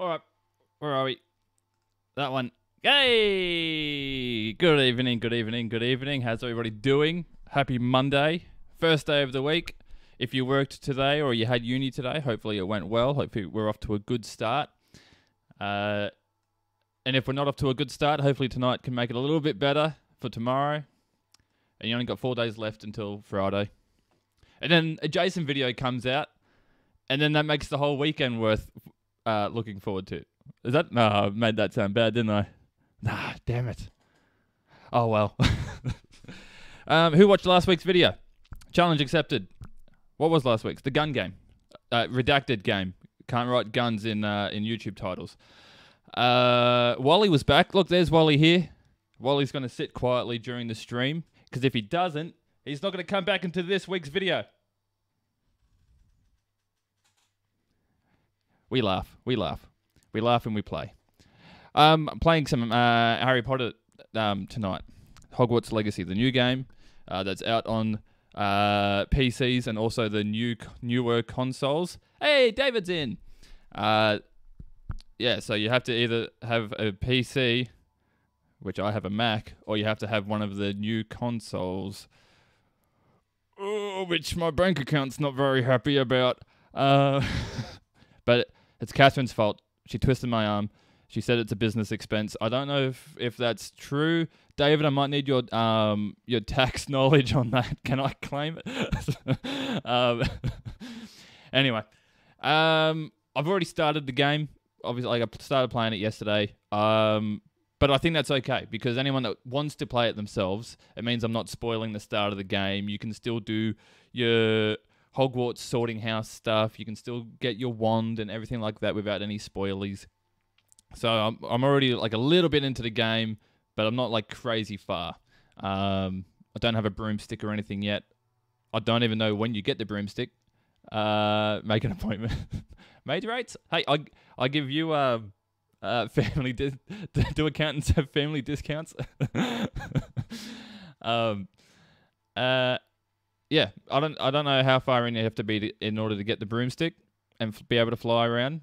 All right, where are we? That one. Yay! Good evening, good evening, good evening. How's everybody doing? Happy Monday, first day of the week. If you worked today or you had uni today, hopefully it went well. Hopefully we're off to a good start. Uh, and if we're not off to a good start, hopefully tonight can make it a little bit better for tomorrow. And you only got four days left until Friday. And then a Jason video comes out, and then that makes the whole weekend worth uh, looking forward to. Is that no? I made that sound bad, didn't I? Nah, damn it. Oh well. um, who watched last week's video? Challenge accepted. What was last week's? The gun game, uh, redacted game. Can't write guns in uh, in YouTube titles. Uh, Wally was back. Look, there's Wally here. Wally's going to sit quietly during the stream because if he doesn't, he's not going to come back into this week's video. We laugh. We laugh. We laugh and we play. Um, I'm playing some uh, Harry Potter um, tonight. Hogwarts Legacy, the new game uh, that's out on uh, PCs and also the new newer consoles. Hey, David's in. Uh, yeah, so you have to either have a PC, which I have a Mac, or you have to have one of the new consoles, which my bank account's not very happy about. Uh, but it's Catherine's fault. She twisted my arm. She said it's a business expense. I don't know if, if that's true. David, I might need your um your tax knowledge on that. Can I claim it? um, anyway, um, I've already started the game. Obviously, like I started playing it yesterday. Um, but I think that's okay because anyone that wants to play it themselves, it means I'm not spoiling the start of the game. You can still do your Hogwarts sorting house stuff. You can still get your wand and everything like that without any spoilies. So I'm, I'm already like a little bit into the game, but I'm not like crazy far. Um, I don't have a broomstick or anything yet. I don't even know when you get the broomstick. Uh, make an appointment. Major rates? Hey, I I give you uh, uh family dis- do accountants have family discounts? um, uh, yeah, I don't I don't know how far in you have to be to, in order to get the broomstick and f- be able to fly around.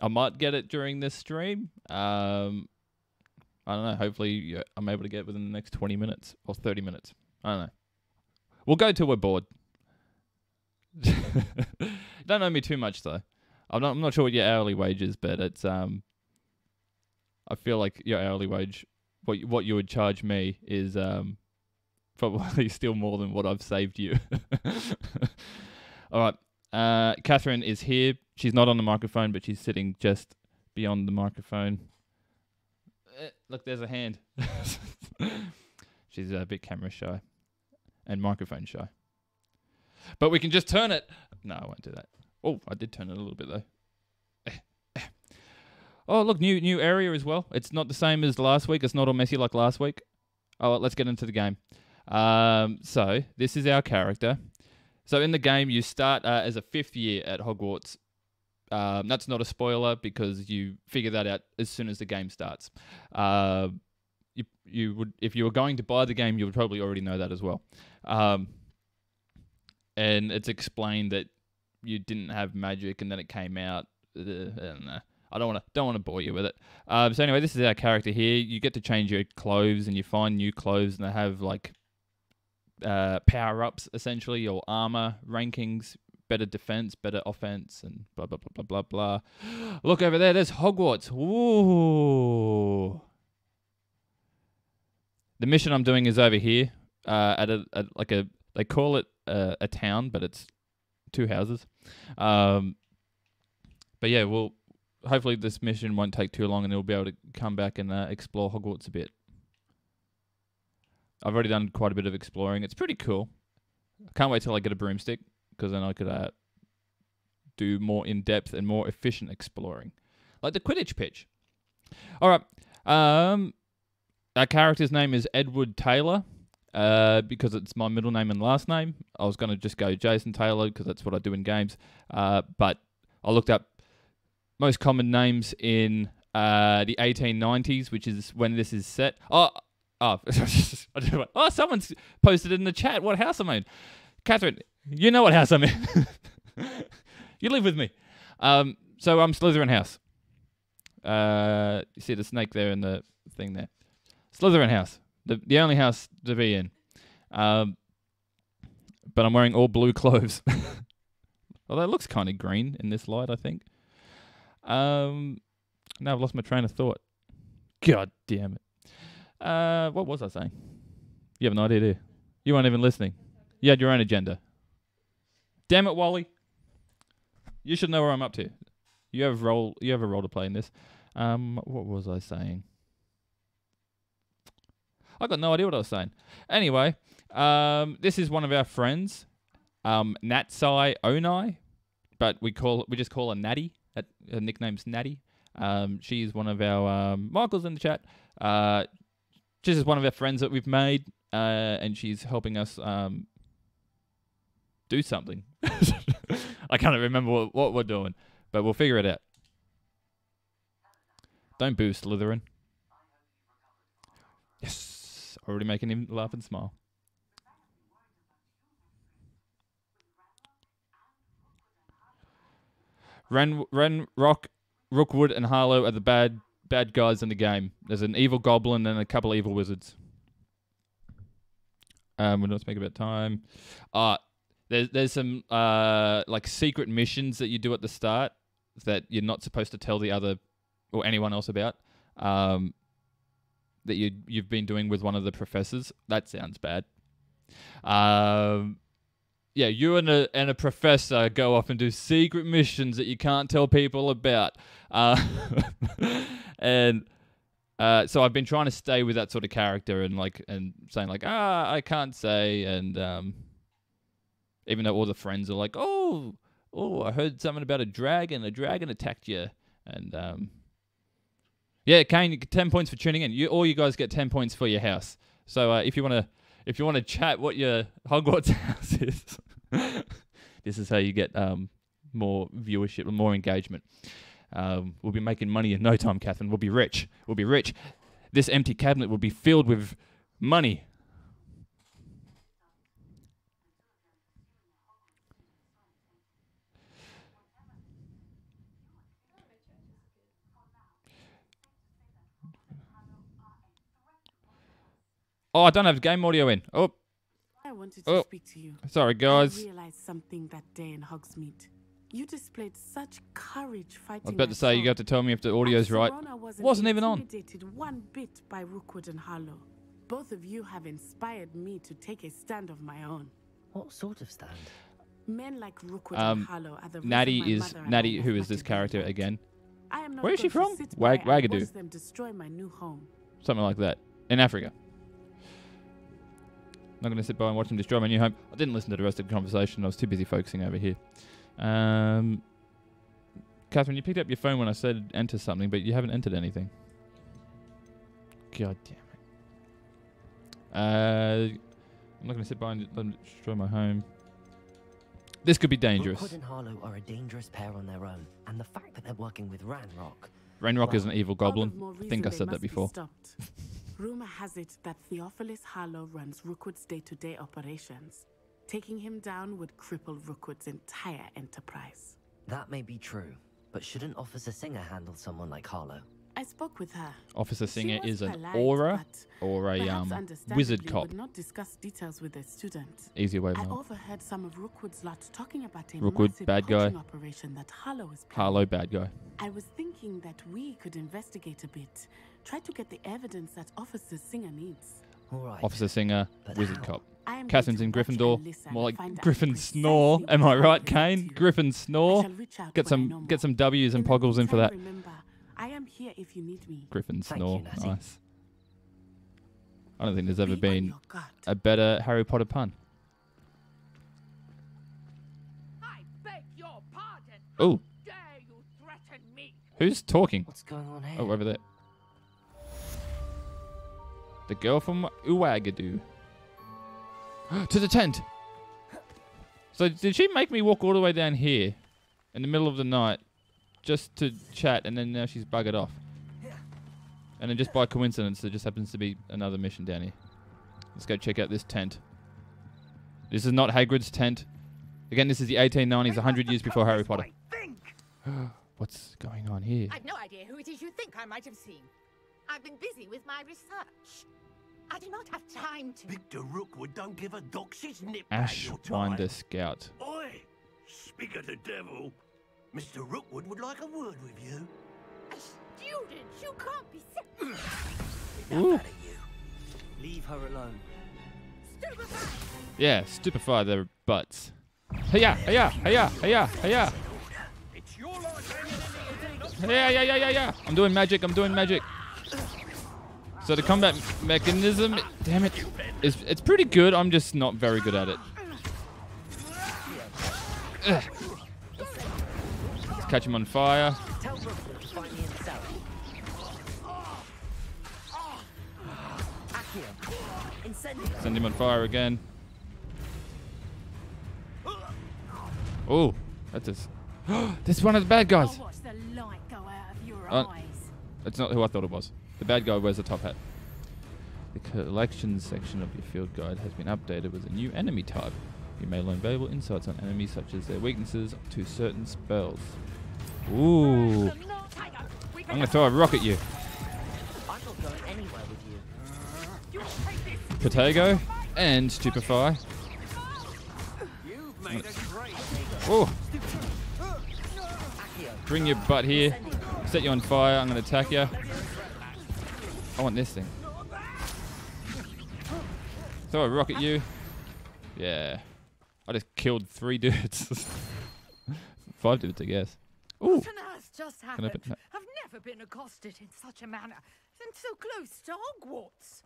I might get it during this stream. Um, I don't know. Hopefully, I'm able to get it within the next 20 minutes or 30 minutes. I don't know. We'll go till we're bored. don't know me too much though. I'm not. I'm not sure what your hourly wage is, but it's um. I feel like your hourly wage, what what you would charge me is um, probably still more than what I've saved you. All right. Uh, Catherine is here. She's not on the microphone, but she's sitting just beyond the microphone. Eh, look, there's a hand. she's a bit camera shy and microphone shy. But we can just turn it. No, I won't do that. Oh, I did turn it a little bit though. Oh, look, new new area as well. It's not the same as last week. It's not all messy like last week. Oh, let's get into the game. Um, so this is our character. So in the game, you start uh, as a fifth year at Hogwarts. Um, that's not a spoiler because you figure that out as soon as the game starts. Uh, you you would if you were going to buy the game, you would probably already know that as well. Um, and it's explained that you didn't have magic, and then it came out. Uh, I don't know. I don't want to don't want to bore you with it. Um, so anyway, this is our character here. You get to change your clothes, and you find new clothes, and they have like uh, power ups essentially, your armor rankings, better defense, better offense, and blah blah blah blah blah blah. Look over there. There's Hogwarts. Ooh. The mission I'm doing is over here, uh, at a like a they call it a, a town, but it's two houses. Um, but yeah, well, hopefully this mission won't take too long, and we'll be able to come back and uh, explore Hogwarts a bit. I've already done quite a bit of exploring. It's pretty cool. I can't wait till I get a broomstick because then I could uh, do more in depth and more efficient exploring, like the Quidditch pitch. All right. Um, our character's name is Edward Taylor. Uh, because it's my middle name and last name. I was going to just go Jason Taylor because that's what I do in games. Uh, but I looked up most common names in uh, the 1890s, which is when this is set. Oh, oh, oh, someone's posted in the chat what house I'm in. Catherine, you know what house I'm in. you live with me. Um, so I'm Slytherin house. Uh, you see the snake there and the thing there. Slytherin house, the the only house to be in. Um, but I'm wearing all blue clothes. Although it looks kind of green in this light, I think. Um, now I've lost my train of thought. God damn it. Uh, what was I saying? You have no idea, do you? You weren't even listening. You had your own agenda. Damn it, Wally. You should know where I'm up to. You have role. You have a role to play in this. Um, what was I saying? I got no idea what I was saying. Anyway, um, this is one of our friends, um, Natsai Onai, but we call we just call her Natty. Her nickname's Natty. Um, she's one of our um, Michael's in the chat. Uh, she's just one of our friends that we've made, uh, and she's helping us um, do something. I can't remember what, what we're doing, but we'll figure it out. Don't boo, Slytherin. Yes, already making him laugh and smile. Ren, Ren, Rock, Rookwood, and Harlow are the bad bad guys in the game. There's an evil goblin and a couple of evil wizards. Um, we're not speaking about time. Uh there's there's some uh like secret missions that you do at the start that you're not supposed to tell the other or anyone else about. Um, that you you've been doing with one of the professors. That sounds bad. Um, yeah, you and a and a professor go off and do secret missions that you can't tell people about. Uh, and uh, so I've been trying to stay with that sort of character and like and saying like ah I can't say and um, even though all the friends are like oh oh I heard something about a dragon. A dragon attacked you. And um, yeah Kane ten points for tuning in. You all you guys get ten points for your house. So uh, if you want to if you want to chat what your Hogwarts house is this is how you get um, more viewership and more engagement. Um, we'll be making money in no time, Catherine. We'll be rich. We'll be rich. This empty cabinet will be filled with money. Oh, I don't have game audio in. Oh, I wanted to Oh. speak to you. sorry, guys. I realized something that day in Hogsmeade. You displayed such courage fighting. I was about to say, you got got to tell me if the audio's right. Wasn't, Wasn't even on. Intimidated one bit by Rookwood and Harlow. Both of you have inspired me to take a stand of my own. What sort of stand? Men like Rookwood Um, and Harlow are the reason Natty my is mother and I Natty, left who is this Nottingham character Court. again? I am not Where is she going to from? sit Wag- by and Uagadou. watch them destroy my new home. Something like that. In Africa. I'm not going to sit by and watch them destroy my new home. I didn't listen to the rest of the conversation. I was too busy focusing over here. Um, Catherine, you picked up your phone when I said enter something, but you haven't entered anything. God damn it. Uh, I'm not going to sit by and let them destroy my home. This could be dangerous. Rookwood and Harlow are a dangerous pair on their own, and the fact that they're working with Ranrock. Rainrock is an evil goblin. I think I said that must be before. Rumor has it that Theophilus Harlow runs Rookwood's day-to-day operations. Taking him down would cripple Rookwood's entire enterprise. That may be true, but shouldn't Officer Singer handle someone like Harlow? I spoke with her. Officer Singer is an polite, aura or a um, wizard cop. Would not discuss details with a student. Easier way of I knowing. overheard some of Rookwood's lot talking about a Rookwood, massive bad guy. operation that Harlow is planning. Harlow, bad guy. I was thinking that we could investigate a bit. Try to get the evidence that Officer Singer needs. All right. Officer Singer, But wizard how? cop. I Catherine's in Gryffindor. listen More like find Griffin snore. Am I right, Kane? need. Griffin snore. shall reach out Get when I some get some W's and In poggles in for that. Remember, I am here if you need me. Griffin Thank you, snore. Nice. I don't think there's ever Be been a better Harry Potter pun. I beg your pardon. Oh, Dare you threaten me? who's talking? What's going on oh, here? Oh, over there. The girl from Uagadou. To the tent. So did she make me walk all the way down here in the middle of the night just to chat and then now she's buggered off? And then just by coincidence there just happens to be another mission down here. Let's go check out this tent. This is not Hagrid's tent. Again, this is the 1890s, 100 years before Harry Potter. Think. What's going on here? I've no idea who it is you think I might have seen. I've been busy with my research. I do not have time to. Victor Rookwood don't give a dox's nip back your Ashwinder. Scout. Oi! Speak of the devil. Mr. Rookwood would like a word with you. A student! You can't be se- Enough Ooh. out of you. Leave her alone. stupefied! Yeah, stupefy their butts. Hiya, hiya, hiya, hiya, hiya. It's your life hanging in the air. Yeah, yeah, yeah, yeah, yeah. I'm doing magic. I'm doing magic. So the combat mechanism, damn it, is it's pretty good. I'm just not very good at it. Ugh. Let's catch him on fire. Tell Rookwood to find me in the cellar. Accio. Incendio. Send him on fire again. Oh, that's just. this one of the bad guys. I'll watch the light go out of your Uh. That's not who I thought it was. The bad guy wears a top hat. The collections section of your field guide has been updated with a new enemy type. You may learn valuable insights on enemies such as their weaknesses to certain spells. Ooh. I'm gonna throw a rock at you. I'm! Potato and stupefy. Oh, bring your butt here. Set you on fire. I'm gonna attack you. I want this thing. Throw a rock at you. Yeah. I just killed three dudes. Five dudes, I guess. Ooh. What on earth just Can I happened? I've never been accosted in such a manner, and so close to Hogwarts.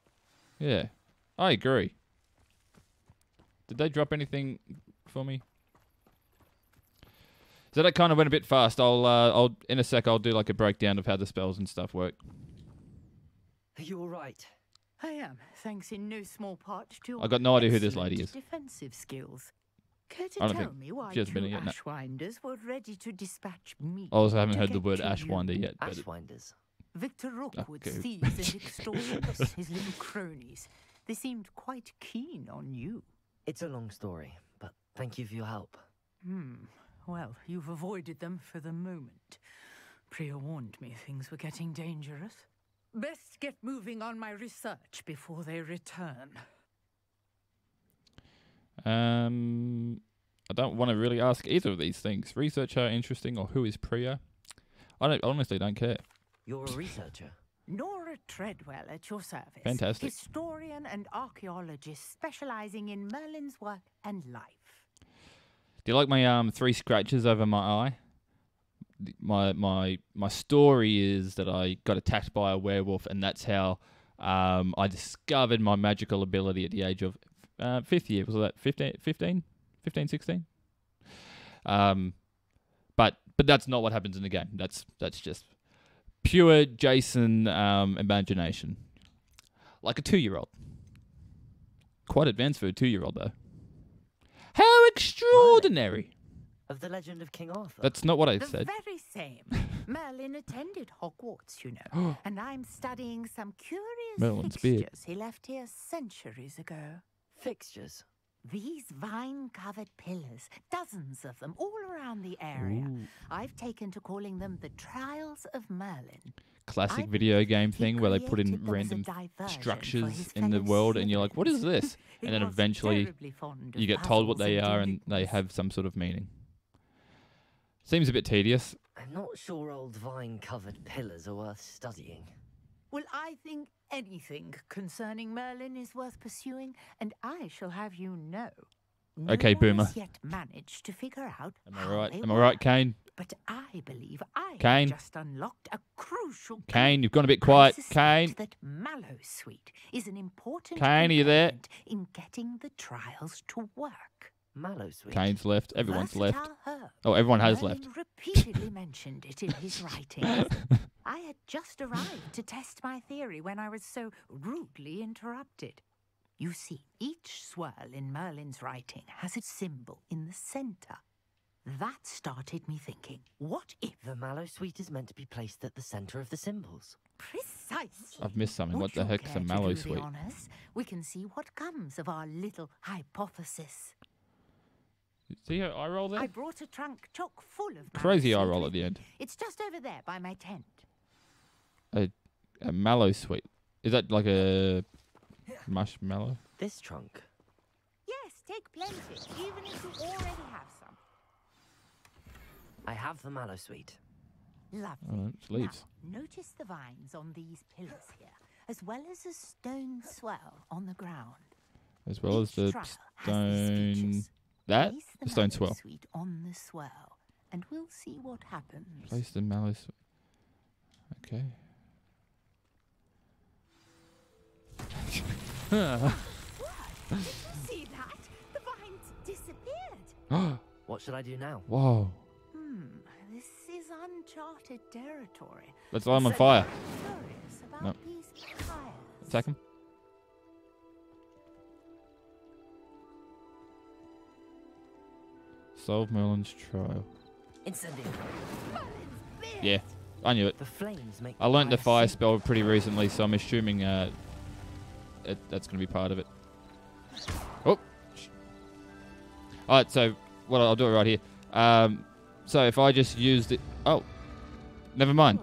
Yeah. I agree. Did they drop anything for me? So that kind of went a bit fast. I'll, uh, I'll in a sec. I'll do like a breakdown of how the spells and stuff work. Are you all right? I am, thanks in no small part to your I got no idea who this lady is. defensive skills. Care to I don't tell think me why she hasn't two been here yet, no. Ashwinders were ready to dispatch me? I also haven't heard the word? Ashwinder yet. But Ashwinders. Victor Rookwood's Okay. thieves and extortioners, his little cronies. They seemed quite keen on you. It's a long story, but thank you for your help. Hmm. Well, you've avoided them for the moment. Priya warned me things were getting dangerous. Best get moving on my research before they return. Um, I don't want to really ask either of these things. Research how interesting or who is Priya? I don't honestly don't care. You're a researcher. Nora Treadwell at your service. Fantastic. Historian and archaeologist specializing in Merlin's work and life. Do you like my um three scratches over my eye? My my my story is that I got attacked by a werewolf, and that's how um I discovered my magical ability at the age of uh, fifth year. Was that 15, 15, 15, 16? Um, but but that's not what happens in the game. That's that's just pure Jason um imagination, like a two year old. Quite advanced for a two year old though. How extraordinary! Of the legend of King Arthur. That's not what I the said. very same. Merlin attended Hogwarts, you know, and I'm studying some curious Merlin's beard. fixtures he left here centuries ago. Fixtures. These vine covered pillars, dozens of them all around the area. I've taken to calling them the Trials of Merlin. Classic I video game thing where they put in created them as a random structures in the fellow world, and you're like, "What is this?" And then eventually terribly fond of you get told what they are, and they have some sort of meaning. Seems a bit tedious. I'm not sure old vine covered pillars are worth studying. Well, I think anything concerning Merlin is worth pursuing, and I shall have you know. No Okay, one Boomer. Has yet managed to figure out. Am I right? Am I right, Kane? But I believe I Kane? just unlocked a crucial. Kane, you've gone a bit quiet. suspect Kane, That Mallow Sweet is an important. Kane, are you there? In getting the trials to work. Mallow sweet. Kane's left. Everyone's left. Herb. Oh, everyone has Merlin left. repeatedly mentioned it in his writings. I had just arrived to test my theory when I was so rudely interrupted. You see, each swirl in Merlin's writing has a symbol in the centre. That started me thinking, what if The mallow sweet is meant to be placed at the center of the symbols. precisely? I've missed something. Would What the you heck's a mallow do the sweet? honours? We can see what comes of our little hypothesis. See her eye roll I brought a trunk chock full of Crazy eye roll at the end. It's just over there by my tent. A a mallow sweet. Is that like a marshmallow? This trunk. Yes, take plenty, even if you already have some. I have the mallow sweet. Lovely. Oh, it's leaves. Now, notice the vines on these pillars here, as well as a stone swell on the ground. As well as the trial has these stone. Features. That? Place The stone mallow swell. Sweet on the swell, and we'll see what happens. Place the mallow sweet. Okay. See that? The vines disappeared. What should I do now? Whoa. Hmm, this is uncharted territory. Let's light 'em on fire. No. Attack him. Solve Merlin's trial. Incendio. Yeah, I knew it. The flames make I learnt the fire spell pretty recently, so I'm assuming uh, it, that's going to be part of it. Oh. All right, so what I'll do it right here. Um, so if I just used it, oh, never mind.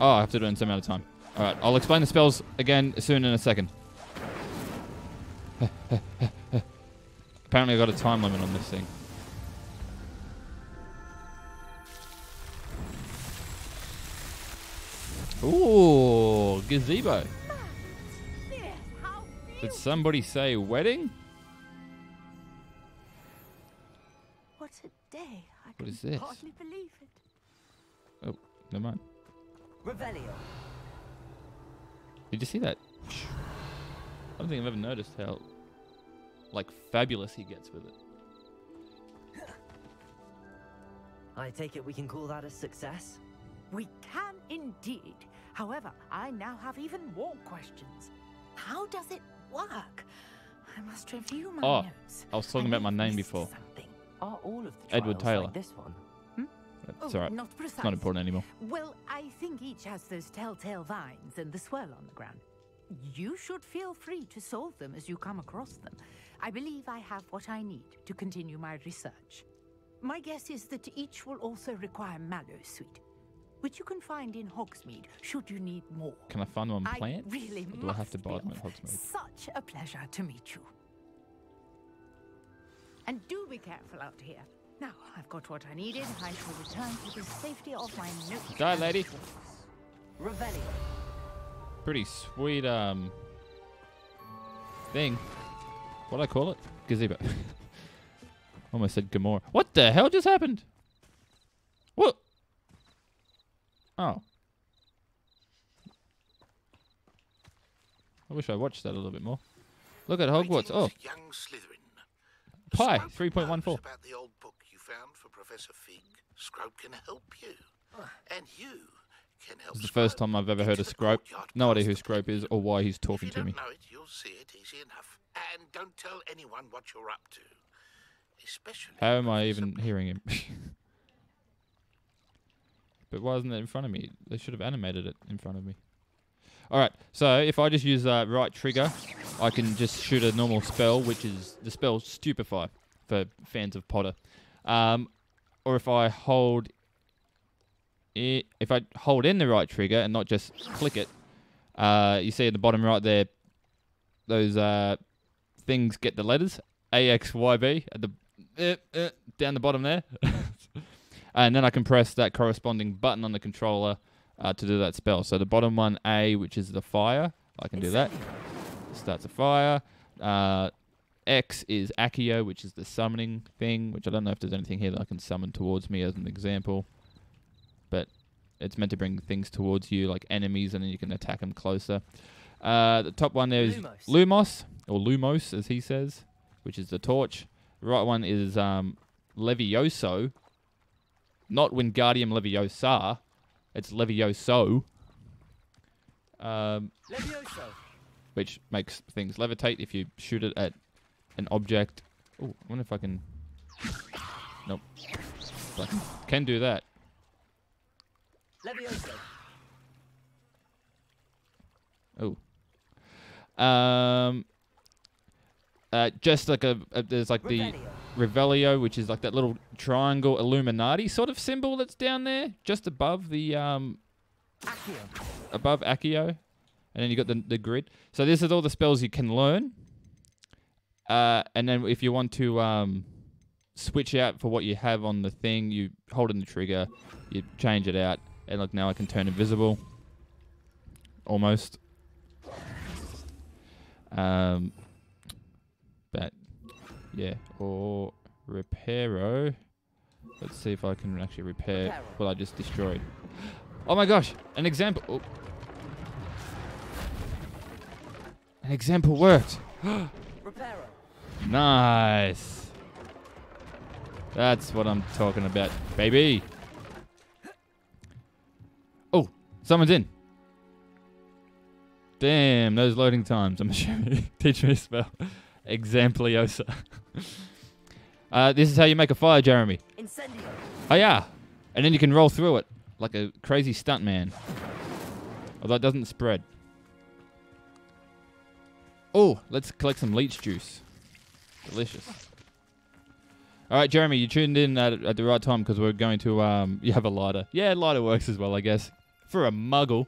Oh, I have to do it in some amount of time. All right, I'll explain the spells again soon in a second. Apparently, I got a time limit on this thing. Ooh, gazebo. Did somebody say wedding? What a day. I What is this? hardly believe it. Oh, never mind. Revelio. Did you see that? I don't think I've ever noticed how, like, fabulous he gets with it. I take it we can call that a success? We can indeed. However, I now have even more questions. How does it work? I must review my Oh, notes. I was talking I about my name before. Something. Are all of the Edward Taylor. like this one? Hmm? That's Oh, all right. Oh, not precise. It's not important anymore. Well, I think each has those telltale vines and the swirl on the ground. You should feel free to solve them as you come across them. I believe I have what I need to continue my research. My guess is that each will also require mallow sweet, which you can find in Hogsmeade should you need more. Can I find one I plant? really Or do I have to must buy be them at. Hogsmeade? Such a pleasure to meet you. And do be careful out here. Now I've got what I needed. I shall return to the safety of my notes. Die, lady. books. Revelio. Pretty sweet, um, thing. What do I call it? Gazebo. Almost said Gamora. What the hell just happened? What? Oh. I wish I watched that a little bit more. Look at Hogwarts. Oh, Greetings, young Slytherin. Pi, 3.14. about the old book you found for Professor Fig. Scrope can help you, ah. and you can help. This is the first time I've ever heard of Scrope. courtyard No idea who Scrope is or why he's If talking you to don't me. know it, you'll see it easy enough. Don't tell anyone what you're up to, especially. How am I even hearing him? but why isn't it in front of me? They should have animated it in front of me. All right, so if I just use uh, right trigger, I can just shoot a normal spell, which is the spell Stupefy for fans of Potter. Um, or if I hold it, if I hold in the right trigger and not just click it, uh, you see at the bottom right there, those uh, things get the letters A X Y B at the uh, uh, down the bottom there, and then I can press that corresponding button on the controller uh, to do that spell. So the bottom one A, which is the fire, I can do that. Starts a fire. Uh, X is Accio, which is the summoning thing, which I don't know if there's anything here that I can summon towards me as an example. But it's meant to bring things towards you, like enemies, and then you can attack them closer. Uh, the top one there is Lumos. Lumos, or Lumos, as he says, which is the torch. The right one is um, Levioso, not Wingardium Leviosa. It's Levioso, um, Levioso. which makes things levitate if you shoot it at an object. Oh, I wonder if I can. Nope. But can, can do that. Levioso. Oh. Um. uh, just like a, a there's like the Revelio, which is like that little triangle Illuminati sort of symbol that's down there, just above the um, above Accio, and then you got the the grid. So this is all the spells you can learn. Uh, and then if you want to um, switch out for what you have on the thing, you hold in the trigger, you change it out, and look now I can turn invisible. Almost. Um, but yeah, or reparo. Let's see if I can actually repair what I just destroyed. Oh my gosh, an example. oh. An example worked. Nice. That's what I'm talking about, baby. Oh, someone's in. Damn, those loading times. I'm assuming. Teach me a spell. Exempliosa. uh, this is how you make a fire, Jeremy. Incendio. Oh yeah, and then you can roll through it like a crazy stuntman. Although it doesn't spread. Oh, let's collect some leech juice. Delicious. All right, Jeremy, you tuned in at, at the right time because we're going to. Um, you have a lighter. Yeah, lighter works as well, I guess. For a muggle.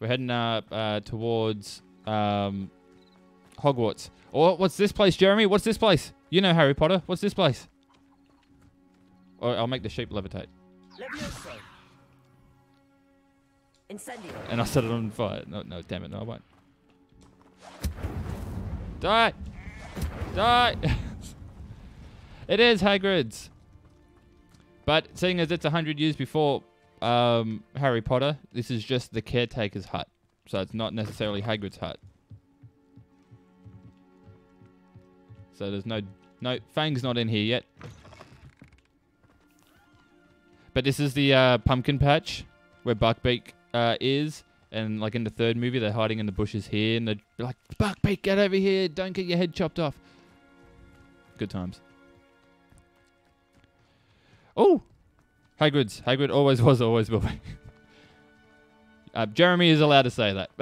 We're heading uh, uh, towards um, Hogwarts. Or what's this place, Jeremy? What's this place? You know Harry Potter. What's this place? Or I'll make the sheep levitate. And I'll set it on fire. No, no, damn it, no, I won't. Die! Die! it is Hagrid's. But seeing as it's a hundred years before um, Harry Potter, this is just the caretaker's hut. So it's not necessarily Hagrid's hut. So there's no no Fang's not in here yet. But this is the uh, pumpkin patch where Buckbeak uh, is, and like in the third movie, they're hiding in the bushes here, and they're like, "Buckbeak, get over here! Don't get your head chopped off." Good times. Oh, Hagrid's. Hagrid always was, always will be. Uh, Jeremy is allowed to say that.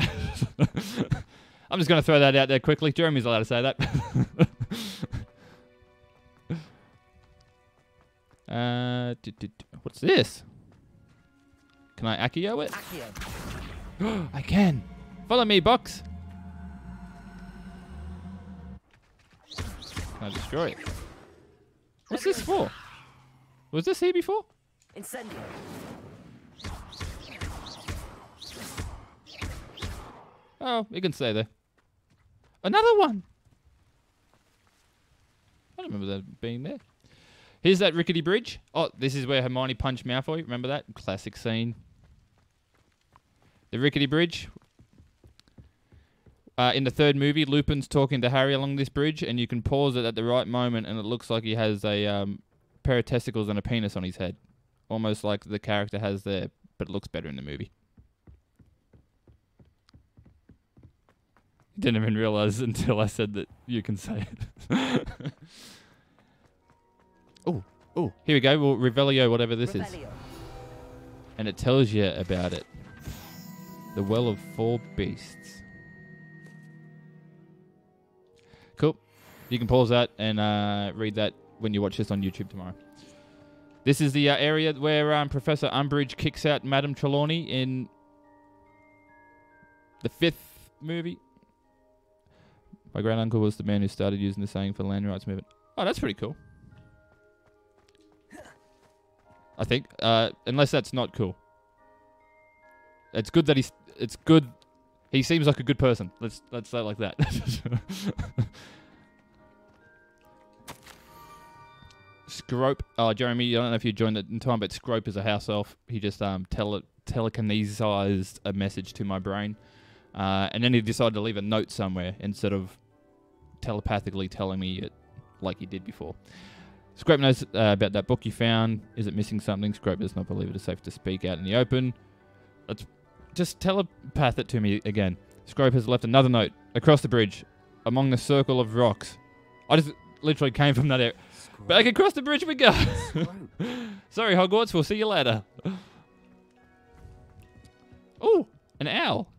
I'm just going to throw that out there quickly. Jeremy's allowed to say that. uh, what's this? Can I Accio it? Accio. I can. Follow me, box. Can I destroy it? What's this for? Was this here before? Incendio. Oh, it can stay there. Another one. I don't remember that being there. Here's that rickety bridge. Oh, this is where Hermione punched Malfoy. Remember that classic scene? The rickety bridge. Uh, in the third movie, Lupin's talking to Harry along this bridge, and you can pause it at the right moment, and it looks like he has a um, pair of testicles and a penis on his head, almost like the character has there, but it looks better in the movie. Didn't even realize until I said that you can say it. oh, oh, here we go. Well, Revelio, whatever this is, and it tells you about it. The Well of Four Beasts. Cool. You can pause that and uh, read that when you watch this on YouTube tomorrow. This is the uh, area where um, Professor Umbridge kicks out Madame Trelawney in the fifth movie. My grand uncle was the man who started using the saying for the land rights movement. Oh, that's pretty cool. I think, uh, unless that's not cool. It's good that he's. It's good. He seems like a good person. Let's let's say it like that. Scrope. Oh, Jeremy, I don't know if you joined it in time, but Scrope is a house elf. He just um tele telekinesized a message to my brain, uh, and then he decided to leave a note somewhere instead of telepathically telling me it like he did before. Scrope knows uh, about that book you found. Is it missing something? Scrope does not believe it is safe to speak out in the open. Let's just telepath it to me again. Scrope has left another note across the bridge among the circle of rocks. I just literally came from that area. Back across the bridge we go. Sorry, Hogwarts. We'll see you later. Oh, an owl.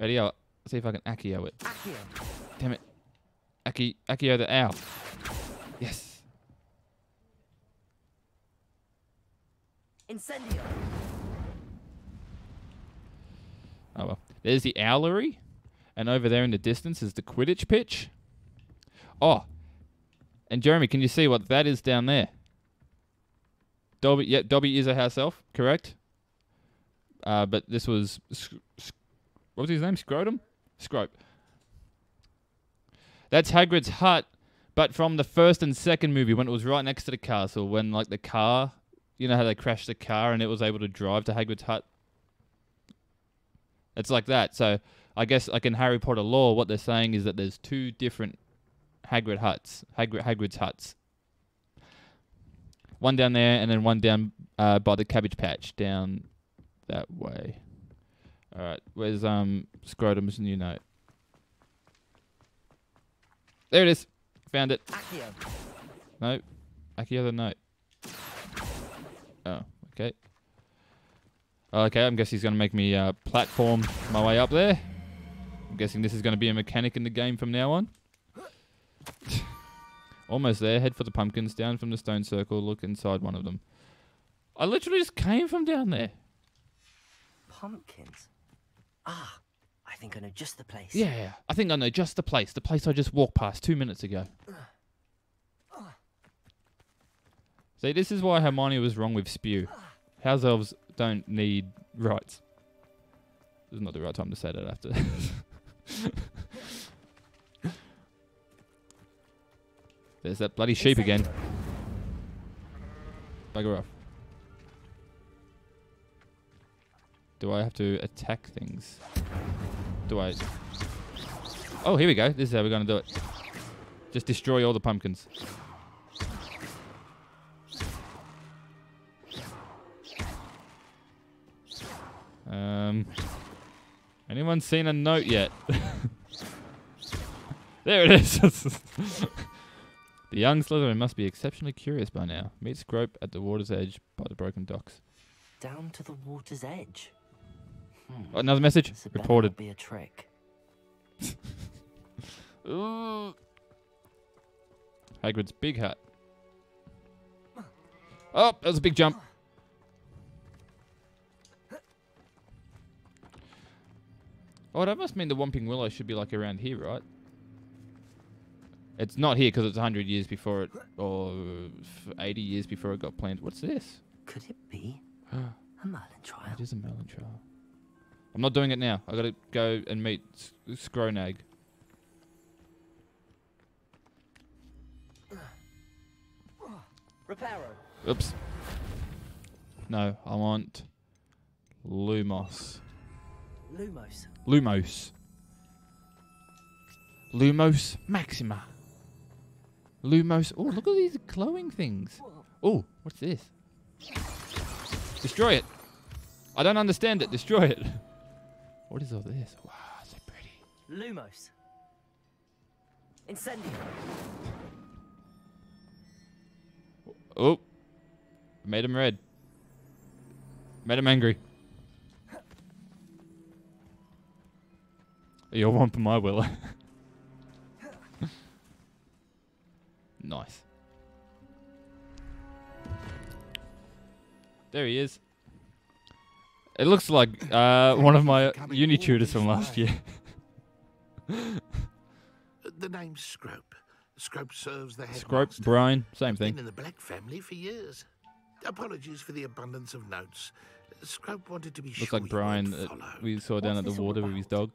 Ready? I'll, see if I can Accio it. Accio. Damn it. Aki, Akio the owl. Yes. Incendio. Oh well. There's the owlery. And over there in the distance is the Quidditch pitch. Oh. And Jeremy, can you see what that is down there? Dobby, yeah, Dobby is a house elf, correct? Uh, but this was, what was his name? Scrotum? Scrope. That's Hagrid's hut, but from the first and second movie when it was right next to the castle, when like the car, you know how they crashed the car and it was able to drive to Hagrid's hut. It's like that. So I guess like in Harry Potter lore, what they're saying is that there's two different Hagrid huts, Hagrid, Hagrid's huts. One down there, and then one down uh, by the Cabbage Patch, down that way. All right, where's um Scrotum's new note? There it is. Found it. Accio. No, Aki other note. Oh, okay. Okay, I'm guessing he's going to make me uh, platform my way up there. I'm guessing this is going to be a mechanic in the game from now on. Almost there. Head for the pumpkins. Down from the stone circle. Look inside one of them. I literally just came from down there. Pumpkins. Ah, I think I know just the place. Yeah, I think I know just the place. The place I just walked past two minutes ago. See, this is why Hermione was wrong with spew. House elves don't need rights. This is not the right time to say that after. There's that bloody sheep again. Bugger off. Do I have to attack things? Do I? Oh, here we go. This is how we're going to do it. Just destroy all the pumpkins. Um, anyone seen a note yet? there it is. the young Slytherin must be exceptionally curious by now. Meet Scrope at the water's edge by the broken docks. Down to the water's edge. Hmm. Oh, another message better reported. Be a trick. Ooh. Hagrid's big hat. Oh, that was a big jump. Oh, that must mean the Whomping Willow should be like around here, right? It's not here because it's 100 years before it, or 80 years before it got planted. What's this? Could it be a Merlin trial? is a melon trial. I'm not doing it now. I gotta go and meet S- Scronag. Reparo. Oops. No, I want Lumos. Lumos. Lumos. Lumos Maxima. Lumos. Oh, look at these glowing things. Oh, what's this? Destroy it. I don't understand it. Destroy it. What is all this? Wow, so pretty. Lumos. Incendio. Oh. Made him red. Made him angry. You're one for my willow. nice. There he is. It looks like uh, one of my uni tutors from last year. The name's Scrope. Scrope serves the Scrope. Brian, same thing. Been in the Black family for years. Apologies for the abundance of notes. Scrope wanted to be Looks sure like Brian that followed. we saw down What's at the water with his dog.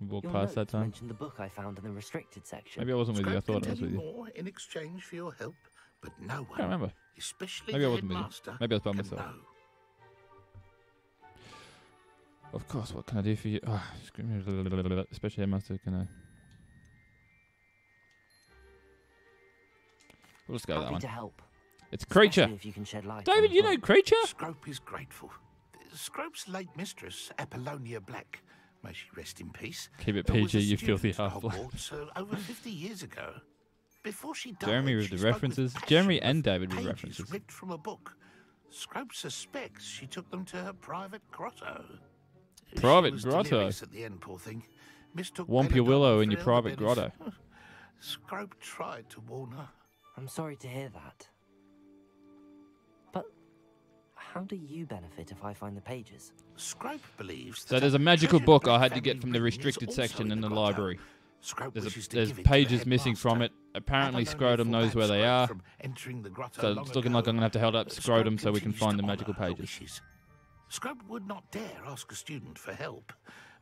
We walked Your past that notes time. mentioned the book I found in the restricted section. Maybe I wasn't with you. I thought I was with you you. more in exchange for your help, but no one, I can't remember. especially Maybe I the wasn't with you. Maybe I was by myself. know. Of course, what can I do for you? Oh, especially headmaster, can I? We'll just go with that Happy one. to help. It's creature. If you can shed light David, you know book. creature? Scrope is grateful. Scrope's late mistress, Apollonia Black, may she rest in peace. Keep it PG, you filthy student at half-blood. Uh, over 50 years ago. Before she died, Jeremy with the references. passion Jeremy and David with pages references. ripped from a book. Scrope suspects she took them to her private grotto. She Private was grotto? delirious at the end, poor thing. mistook Womp your willow in your private grotto. Scrope tried to warn her. I'm sorry to hear that. How do you benefit if I find the pages? Scrope believes So that there's a magical book I had to get from the restricted section in the grotto. library. Scrope There's, a, there's give it to the pages missing from it. Apparently, Having only Scrotum knows where they are. the So it's looking like I'm gonna have to hold up but Scrotum so we can find the magical pages. Scrope would not dare ask a student for help,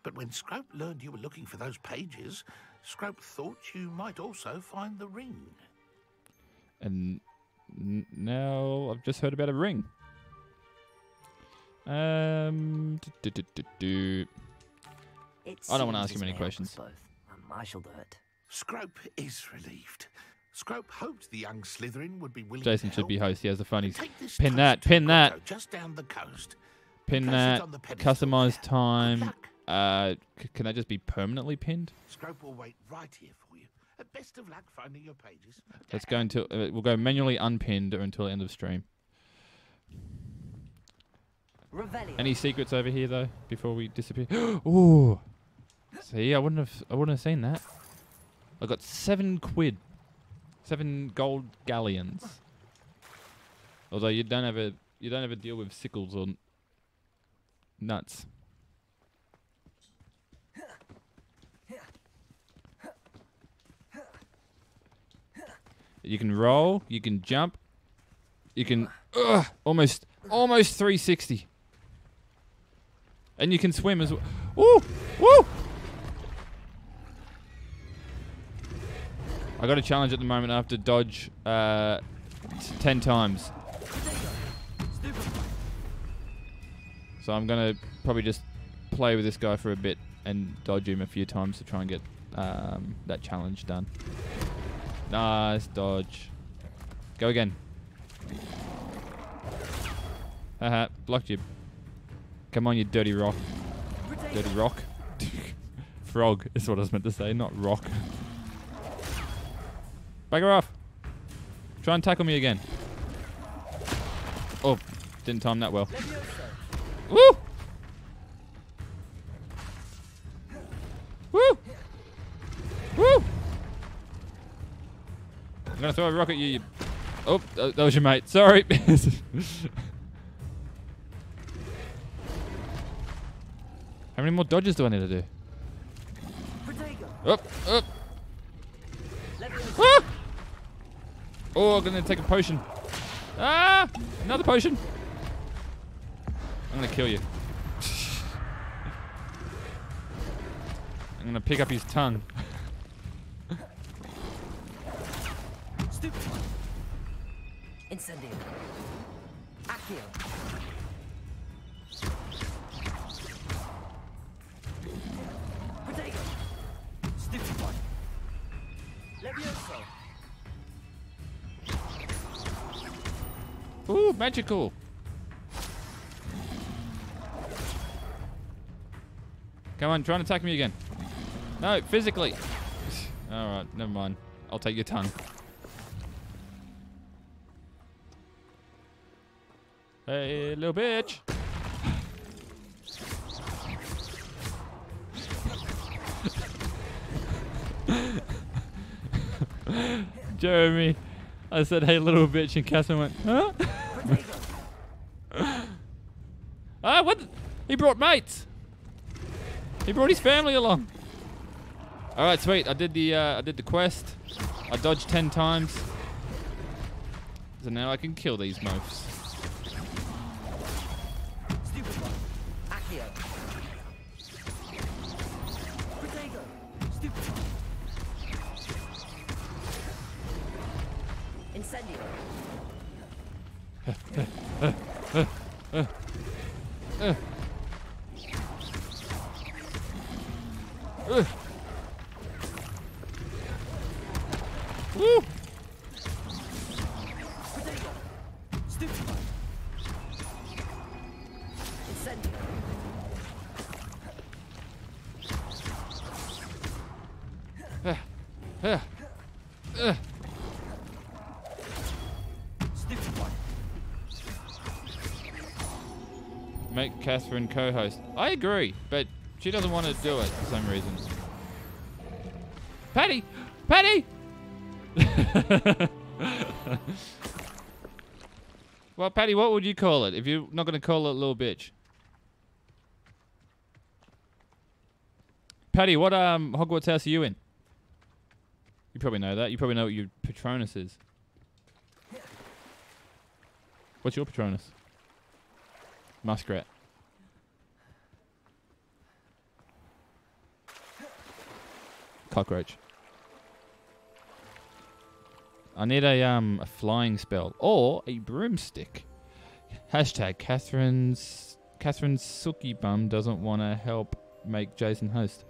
but when Scrope learned you were looking for those pages, Scrope thought you might also find the ring. And n- now I've just heard about a ring. Um, do, do, do, do. It I don't wanna ask you as many may help us questions. Both. Um, I shall do it. Scrope is relieved. Scrope hoped the young Slytherin would be willing Jason to should be host. He has the funnies. Take Pin that, pin that. Just down the coast. Pin Place that. on the pedestal Customize time. Uh, c- can that just be permanently pinned? Scrope will wait right here for you. Uh, Best of luck finding your pages. Let's go until uh, we'll go manually unpinned or until the end of stream. Revelio. Any secrets over here though before we disappear? Ooh, see, I wouldn't have, I wouldn't have seen that. I got seven quid, seven gold galleons. Although you don't have a, you don't have a deal with sickles or nuts. You can roll, you can jump, you can ugh, almost almost 360. And you can swim as well. Woo! Woo! I got a challenge at the moment. I have to dodge uh, 10 times. So I'm going to probably just play with this guy for a bit and dodge him a few times to try and get um, that challenge done. Nice dodge. Go again. Haha, blocked you. Come on, you dirty rock. Dirty rock. Frog is what I was meant to say, not rock. Back off. Try and tackle me again. Oh, didn't time that well. Woo! Woo! Woo! I'm gonna throw a rock at you. you oh, that was your mate. Sorry. How many more dodges do I need to do? Up, up. Ah! Oh, I'm gonna take a potion. Ah! Another potion. I'm gonna kill you. I'm gonna pick up his tongue. Incendio. Accio. Ooh, magical. Come on, try and attack me again. No, physically. Alright, never mind. I'll take your tongue. Hey, little bitch. Jeremy, I said, hey, little bitch, and Catherine went, huh? ah, what? the- He brought mates. He brought his family along. All right, sweet. I did the uh, I did the quest. I dodged ten times. So now I can kill these mofs. Catherine co-host. I agree, but she doesn't want to do it for some reason. Patty! Patty! well, Patty, what would you call it if you're not going to call it a little bitch? Patty, what um Hogwarts house are you in? You probably know that. You probably know what your Patronus is. What's your Patronus? Muskrat. Cockroach. I need a um a flying spell or a broomstick. Hashtag Catherine's Catherine Sookie Bum doesn't want to help make Jason host.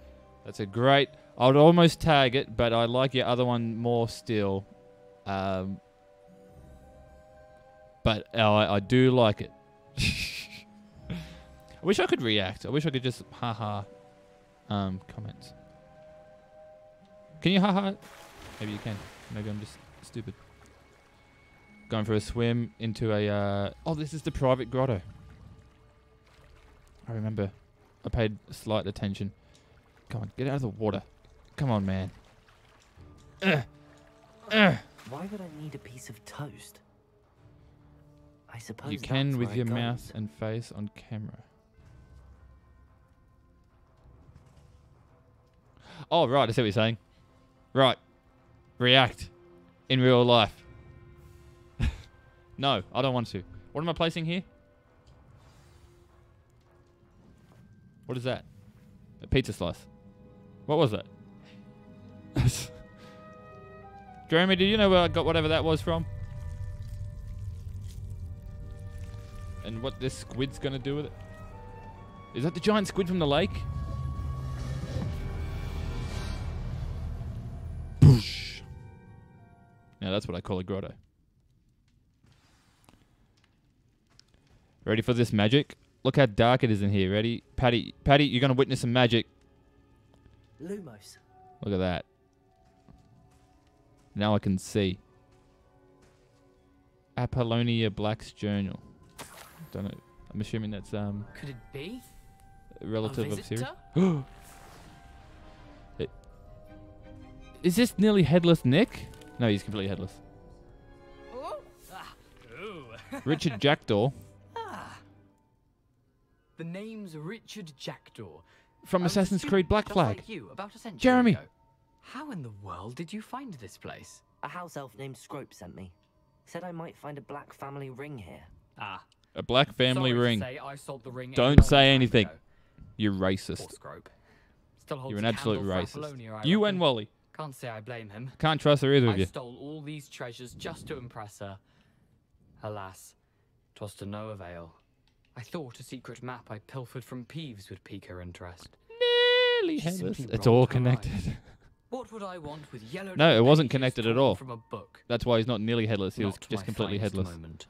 That's a great. I'd almost tag it, but I like your other one more still. Um, but uh, I, I do like it. I wish I could react. I wish I could just haha um comments. Can you haha? Maybe you can. Maybe I'm just stupid. Going for a swim into a. Uh, oh, this is the private grotto. I remember. I paid slight attention. Come on, get out of the water. Come on, man. Why would I need a piece of toast? I suppose You can with your mouth and face on camera. Oh, right. I see what you're saying. Right. React in real life. no, I don't want to. What am I placing here? What is that? A pizza slice. What was that? Jeremy, do you know where I got whatever that was from? And what this squid's gonna do with it? Is that the giant squid from the lake? Now that's what I call a grotto. Ready for this magic? Look how dark it is in here. Ready? Patty, Patty, you're gonna witness some magic. Lumos. Look at that. Now I can see. Apollonia Black's journal. Don't know. I'm assuming that's um Could it be? a relative of Siri. It- Is this nearly headless Nick? No, he's completely headless. Oh. Ah. Ooh. Richard Jackdaw ah. The name's Richard Jackdaw. from I was Assassin's Creed Black Flag. Like you, about a Jeremy. ago. How in the world did you find this place? A house elf named Scrope sent me. Said I might find a black family ring here. Ah. A black family sorry ring. To say I sold the ring Don't say anything. ago. You're racist. Scrope. Still holds You're an absolute racist. You and Wally. Can't say I blame him. Can't trust her either of I stole all these treasures just to impress her. Alas, 'twas to no avail. I thought a secret map I pilfered from Peeves would pique her interest. Nearly headless. It's all connected. What would I want with yellow? No, it wasn't connected at all. From a book. That's why he's not nearly headless. He was just completely headless. Moment.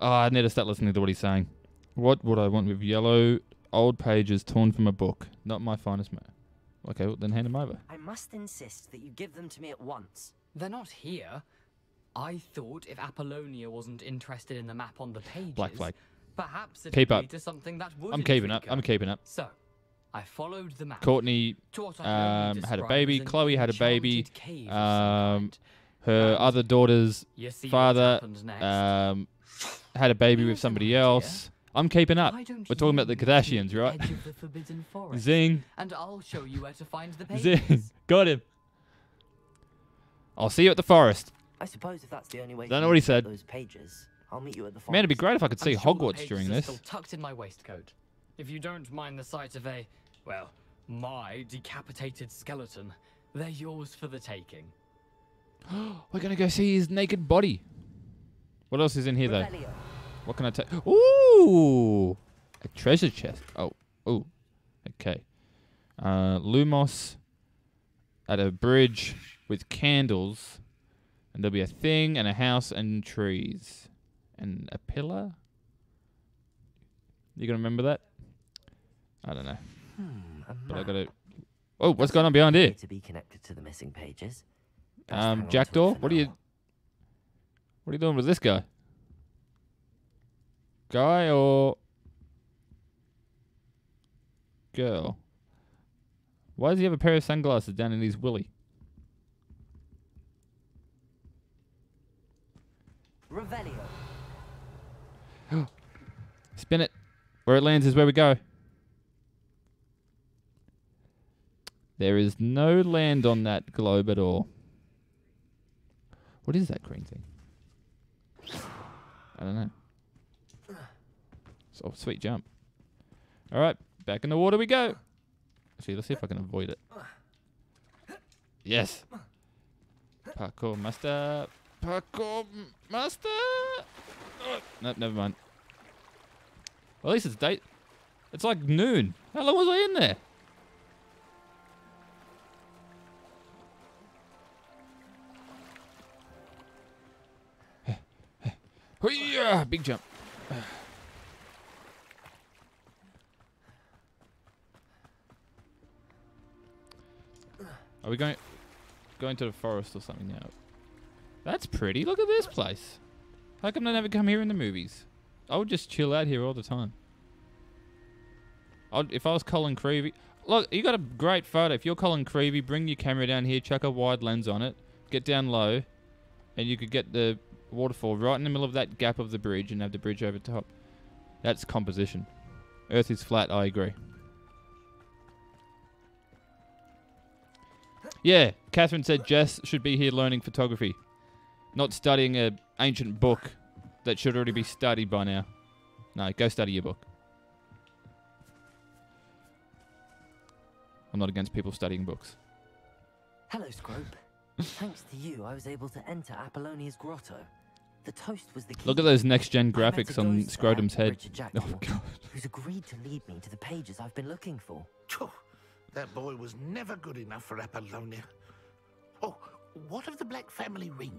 Oh, I need to start listening to what he's saying. What would I want with yellow old pages torn from a book? Not my finest man. Okay, well, then hand him over. I must insist that you give them to me at once. They're not here. I thought if Apollonia wasn't interested in the map on the pages, Black flag. perhaps it Keep would up. lead to something that would I'm keeping up. intrigue I'm keeping up. So, I followed the map. Courtney, to what I can only um, had a baby. Chloe had a baby. enchanted cave of some Um, her And other daughter's You see what's father um, had a baby with somebody idea. else. I'm keeping up. We're talking about the Kardashians, see the right? edge of the forbidden forest, Zing. And I'll show you where to find the pages. Zing. Got him. I'll see you at the forest. I suppose if that's the only way Don't know what he to get said. those pages, I'll meet you at the forest. Man, it'd be great if I could see I'm sure Hogwarts pages during this. Still tucked in my waistcoat. If you don't mind the sight of a, well, my decapitated skeleton, they're yours for the taking. We're gonna go see his naked body. What else is in here though? Revelio. What can I take? Ooh, a treasure chest. Oh, oh, okay. Uh, Lumos at a bridge with candles, and there'll be a thing and a house and trees, and a pillar. You gonna remember that? I don't know, Hmm, but I gotta. Oh, what's going on behind here? To be connected to the missing pages. Best Um, on to it Jackdaw, what are you? What are you doing with this guy? Guy or girl? Why does he have a pair of sunglasses down in his willy? Revelio. Spin it. Where it lands is where we go. There is no land on that globe at all. What is that green thing? I don't know. Oh, sweet jump. All right, back in the water we go. Actually, let's see if I can avoid it. Yes. Parkour master. Parkour master. Oh, nope, never mind. Well, at least it's date. It's like noon. How long was I in there? Big jump. Are we going going to the forest or something now? That's pretty. Look at this place. How come they never come here in the movies? I would just chill out here all the time. I'd, if I was Colin Creevey, look, you got a great photo. If you're Colin Creevey, bring your camera down here, chuck a wide lens on it, get down low, and you could get the waterfall right in the middle of that gap of the bridge and have the bridge over top. That's composition. Earth is flat, I agree. Yeah, Catherine said Jess should be here learning photography, not studying a ancient book that should already be studied by now. No, go study your book. I'm not against people studying books. Hello, Scrope. Thanks to you, I was able to enter Apollonia's grotto. The toast was the key. Look at those next gen I met a graphics on ghost Scrotum's head. Richard Oh god. who's agreed to lead me to the pages I've been looking for. Phew, that boy was never good enough for Apollonia. Oh, what of the Black family ring?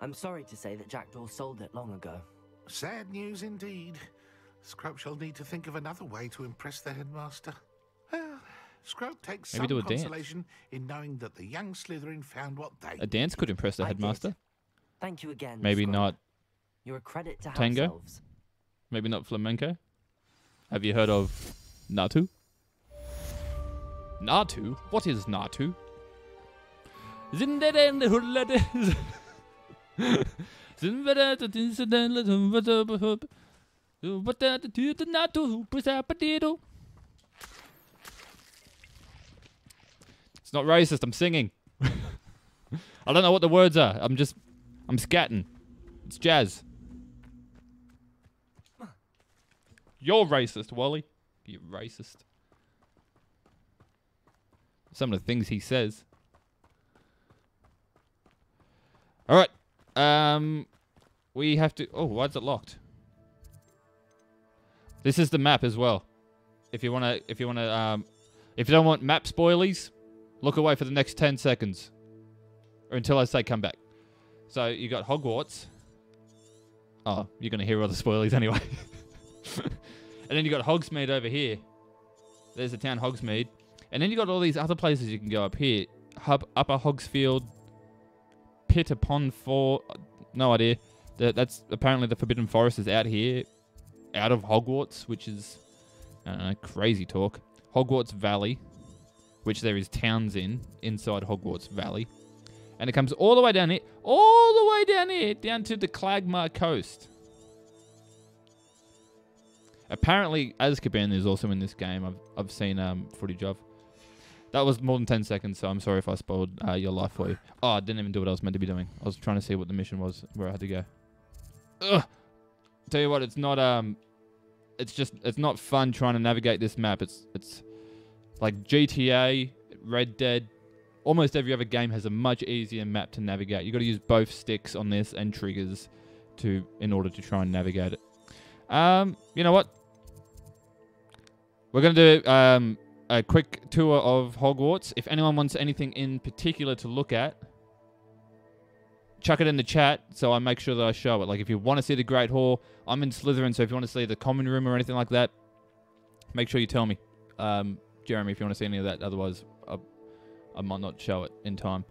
I'm sorry to say that Jackdaw sold it long ago. Sad news indeed. Scrope shall need to think of another way to impress the headmaster. Well, Scrope takes Maybe some do a dance. consolation in knowing that the young Slytherin found what they A dance could impress the headmaster. Thank you again. Maybe Scrope. not. You're a credit to Tango? house elves. Maybe not flamenco. Have you heard of Natu? Natu? What is Natu? It's not racist, I'm singing. I don't know what the words are. I'm just I'm scatting. It's jazz. You're racist, Wally. You racist. Some of the things he says. All right. Um, we have to. Oh, why is it locked? This is the map as well. If you wanna, if you wanna, um, if you don't want map spoilies, look away for the next ten seconds, or until I say come back. So you got Hogwarts. Oh, you're gonna hear all the spoilies anyway. and then you got Hogsmeade over here. There's the town Hogsmeade. And then you got all these other places you can go up here. Hub Upper Hogsfield, Pitt-upon-Ford. No idea. That that's apparently the Forbidden Forest is out here, out of Hogwarts, which is crazy talk. Hogwarts Valley, which there is towns in inside Hogwarts Valley, and it comes all the way down here, all the way down here, down to the Clagmar coast. Apparently, Azkaban is also in this game. I've I've seen um footage of. That was more than ten seconds, so I'm sorry if I spoiled uh, your life for you. Oh, I didn't even do what I was meant to be doing. I was trying to see what the mission was, where I had to go. Ugh. Tell you what, it's not um, it's just it's not fun trying to navigate this map. It's it's like GTA, Red Dead, almost every other game has a much easier map to navigate. You've got to use both sticks on this and triggers to in order to try and navigate it. Um, you know what? We're gonna do um a quick tour of Hogwarts. If anyone wants anything in particular to look at, chuck it in the chat so I make sure that I show it. Like if you want to see the Great Hall, I'm in Slytherin, so if you want to see the common room or anything like that, make sure you tell me. Um, Jeremy, if you want to see any of that, otherwise I, I might not show it in time.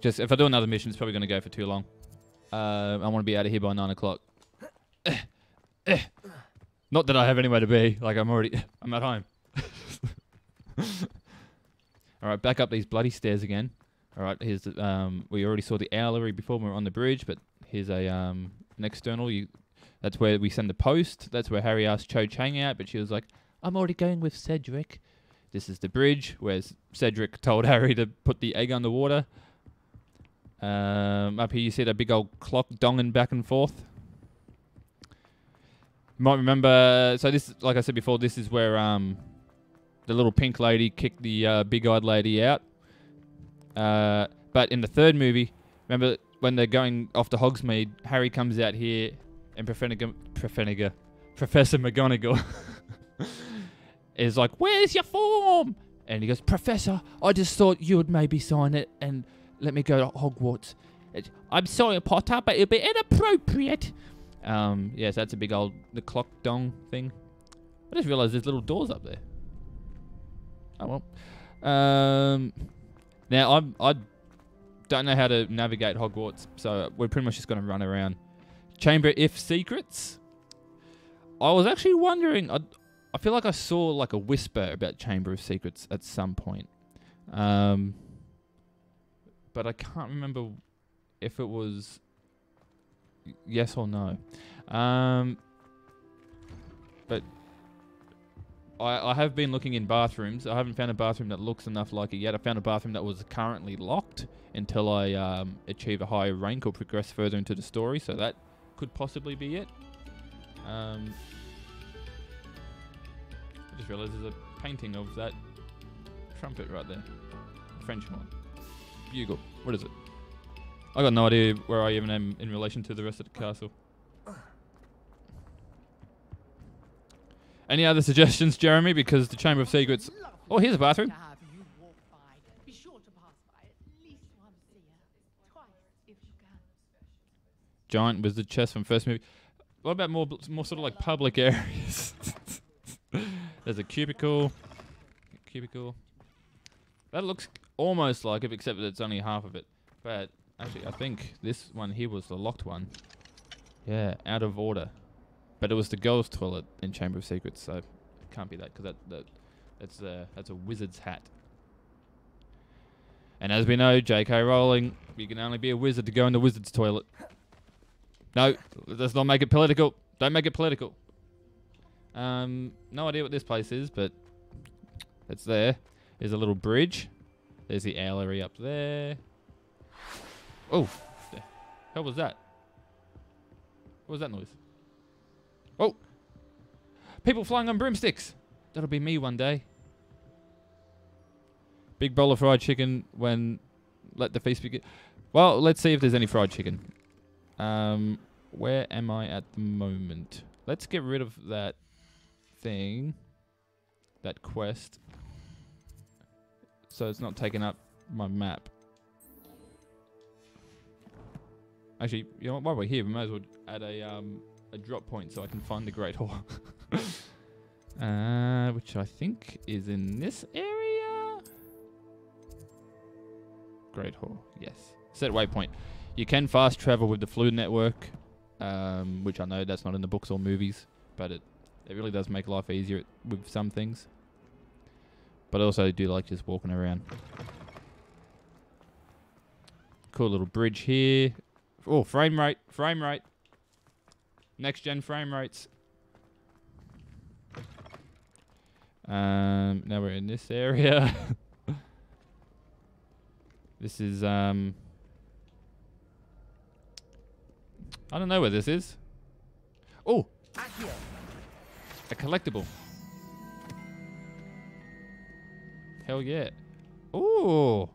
Just if I do another mission, it's probably going to go for too long. Uh, I want to be out of here by nine o'clock. Not that I have anywhere to be. Like I'm already, I'm at home. All right, back up these bloody stairs again. All right, here's the, um, we already saw the owlery before we were on the bridge, but here's a um, an external. You, that's where we send the post. That's where Harry asked Cho Chang out, but she was like, "I'm already going with Cedric." This is the bridge where Cedric told Harry to put the egg underwater. Um, up here you see that big old clock donging back and forth. You might remember. So this, like I said before, this is where um, the little pink lady kicked the uh, big-eyed lady out. Uh, but in the third movie, remember when they're going off to Hogsmeade, Harry comes out here, and Professor Professor Professor McGonagall is like, "Where's your form?" And he goes, "Professor, I just thought you would maybe sign it and let me go to Hogwarts." I'm sorry, Potter, but it'll be inappropriate. Um, yes, that's a big old the clock dong thing. I just realised there's little doors up there. Oh well. Um, now I'm I don't know how to navigate Hogwarts, so we're pretty much just going to run around. Chamber if secrets. I was actually wondering. I I feel like I saw like a whisper about Chamber of Secrets at some point, um, but I can't remember if it was yes or no. Um, but I, I have been looking in bathrooms. I haven't found a bathroom that looks enough like it yet. I found a bathroom that was currently locked until I um, achieve a higher rank or progress further into the story. So that could possibly be it. Um, I just realised there's a painting of that trumpet right there. French one. Bugle. What is it? I got no idea where I even am in relation to the rest of the castle. Any other suggestions, Jeremy? Because the Chamber of Secrets. Oh, here's a bathroom. A. Giant wizard chest from first movie. What about more, more sort of like public areas? There's a cubicle. Cubicle. That looks almost like it, except that it's only half of it. But actually, I think this one here was the locked one. Yeah, out of order. But it was the girls' toilet in Chamber of Secrets, so it can't be that because that, that that's a that's a wizard's hat. And as we know, J.K. Rowling, you can only be a wizard to go in the wizard's toilet. No, let's not make it political. Don't make it political. Um, no idea what this place is, but it's there. There's a little bridge. There's the owlery up there. Oh, the hell was that? What was that noise? Oh, people flying on broomsticks. That'll be me one day. Big bowl of fried chicken when let the feast begin. Well, let's see if there's any fried chicken. Um, where am I at the moment? Let's get rid of that thing, that quest, so it's not taking up my map. Actually, you know what? While we're here, we might as well add a um a drop point so I can find the Great Hall. uh, which I think is in this area. Great Hall, yes. Set waypoint. You can fast travel with the Floo Network, um, which I know that's not in the books or movies, but it it really does make life easier with some things. But I also do like just walking around. Cool little bridge here. Oh, frame rate, frame rate. Next gen frame rates. Um, now we're in this area. this is um. I don't know where this is. Oh, a collectible. Hell yeah. Oh,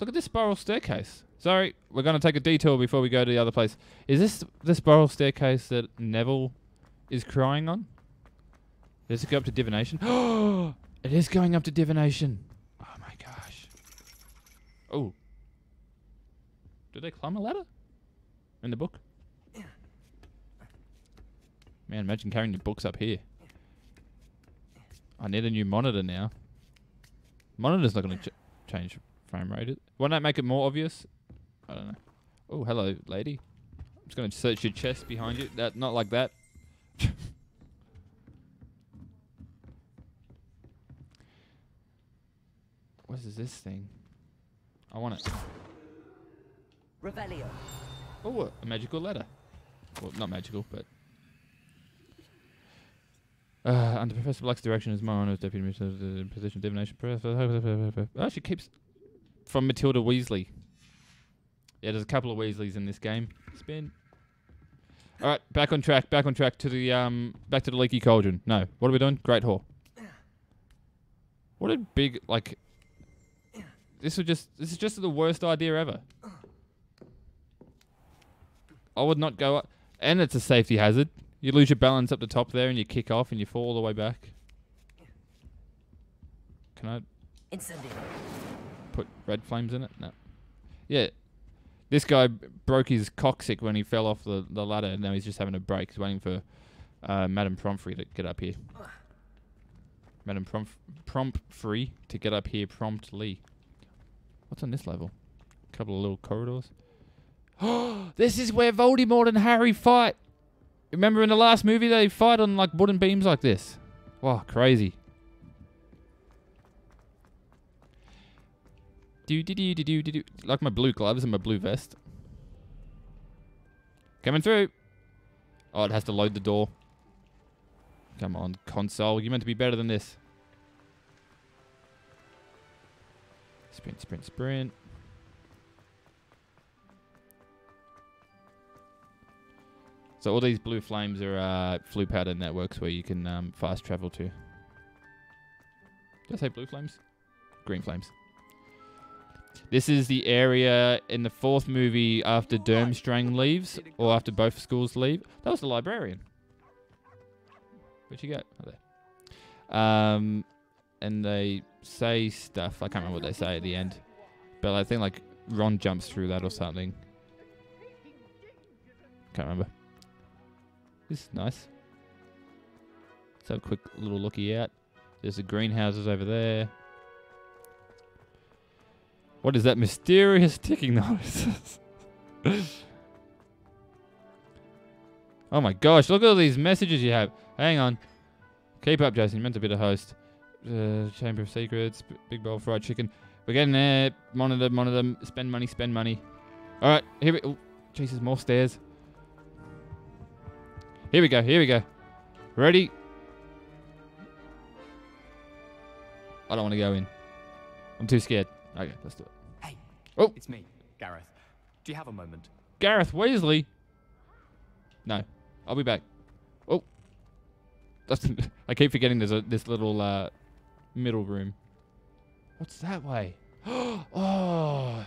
Look at this spiral staircase. Sorry, we're going to take a detour before we go to the other place. Is this the spiral staircase that Neville is crying on? Does it go up to divination? It is going up to divination. Oh my gosh. Oh. Do they climb a ladder? In the book? Yeah. Man, imagine carrying your books up here. I need a new monitor now. Monitor's not going to ch- change frame rate. Won't that make it more obvious? I don't know. Oh, hello, lady. I'm just going to search your chest behind you. That Not like that. What is this thing? I want it. Revelio. Oh, a magical letter. Well, not magical, but. Uh, under Professor Black's direction, as Moron as deputy minister of the position of divination. Professor- Oh, she keeps from Matilda Weasley. Yeah, there's a couple of Weasleys in this game. Spin. All right, back on track. Back on track to the um, back to the leaky cauldron. No, what are we doing? Great Hall. What a big like. This was just. This is just the worst idea ever. I would not go up. And it's a safety hazard. You lose your balance up the top there and you kick off and you fall all the way back. Can I Incendio. put red flames in it? No. Yeah. This guy broke his coccyx when he fell off the, the ladder and now he's just having a break. He's waiting for uh, Madam Promptfree to get up here. Madam Prompt Promptfree to get up here promptly. What's on this level? A couple of little corridors. this is where Voldemort and Harry fight. Remember in the last movie they fight on like wooden beams like this. Wow, crazy. Do do do do do do. Like my blue gloves and my blue vest. Coming through. Oh, it has to load the door. Come on, console. You're meant to be better than this. Sprint, sprint, sprint. So all these blue flames are uh, Floo powder networks where you can um, fast travel to. Did I say blue flames? Green flames. This is the area in the fourth movie after Durmstrang leaves, or after both schools leave. That was the librarian. Where'd she go? Oh, there. Um, and they say stuff. I can't remember what they say at the end, but I think like Ron jumps through that or something. Can't remember. This is nice. Let's have a quick little looky out. There's the greenhouses over there. What is that mysterious ticking noise? oh my gosh, look at all these messages you have. Hang on. Keep up, Jason. You're meant to be the host. Uh, Chamber of Secrets, Big Bowl Fried Chicken. We're getting there. Monitor, monitor. Spend money, spend money. All right, here we. Oh, Jesus, more stairs. Here we go. Here we go. Ready? I don't want to go in. I'm too scared. Okay, let's do it. Hey. Oh. It's me, Gareth. Do you have a moment? Gareth Weasley. No, I'll be back. Oh, that's. I keep forgetting there's a this little uh, middle room. What's that way? oh.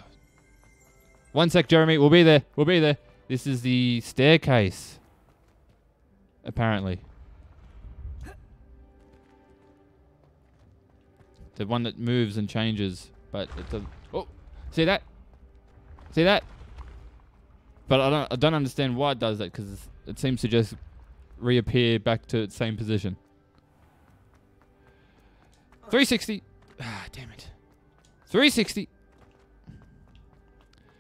One sec, Jeremy. We'll be there. We'll be there. This is the staircase. Apparently. The one that moves and changes, but it doesn't. Oh, see that? See that? But I don't. I don't understand why it does that because it seems to just reappear back to its same position. 360. Ah, damn it. 360.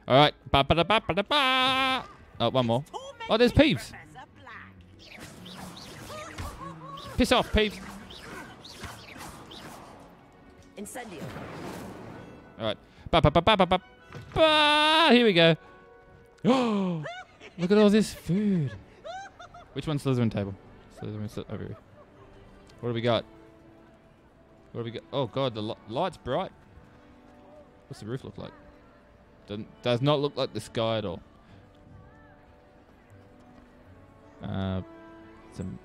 All right. Ba ba da ba ba da ba. Oh, one more. Oh, there's Peeves. Piss off, Peeves. Incendio. All right. Ba ba ba ba ba ba. ba. Here we go. Oh, look at all this food. Which one's Slytherin table? Slytherin over here. What do we got? What do we got? Oh god, the li- light's bright. What's the roof look like? Doesn't, does not look like the sky at all. Uh, some